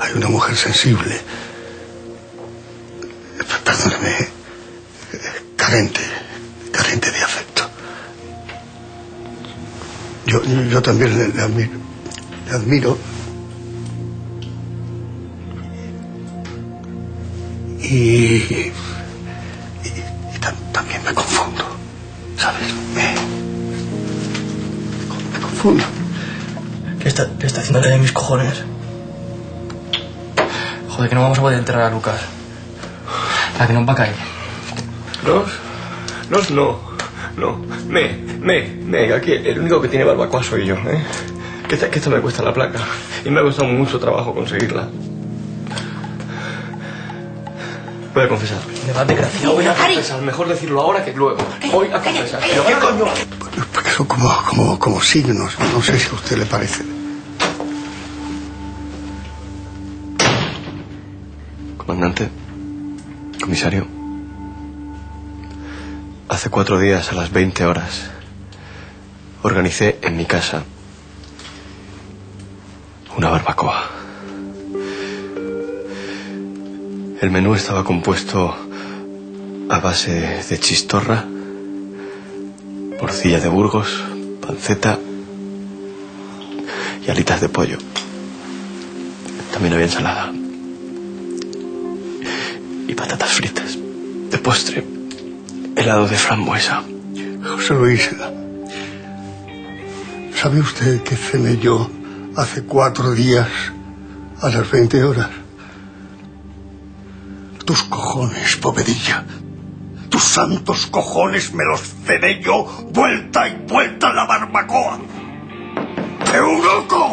hay una mujer sensible. Perdóneme, carente, carente de afecto. Yo, yo también le, admiro, le admiro. Y, y, y tam- también me confundo, ¿sabes? Me, me confundo. ¿Qué está, qué está haciendo de mis cojones? Joder, que no vamos a poder enterrar a Lucas. La que nos va a caer. Nos, nos no, no. Me, me, me, aquí el único que tiene barbacoa soy yo, ¿eh? Que esta, que esta me cuesta la placa. Y me ha costado mucho trabajo conseguirla. Voy a confesar. Debate creativo. Voy a confesar. Mejor decirlo ahora que luego. Voy a confesar. ¿Pero qué coño? Porque son como, como, como signos, no sé si a usted le parece. Comandante, comisario, hace cuatro días a las 20 horas organicé en mi casa una barbacoa. El menú estaba compuesto a base de chistorra, morcilla de Burgos, panceta y alitas de pollo. También había ensalada patatas fritas. De postre, helado de frambuesa. José Luis, ¿sabe usted que cené yo hace cuatro días a las 20 horas? Tus cojones, povedilla. Tus santos cojones me los cené yo vuelta y vuelta en la barbacoa. ¡Euroco!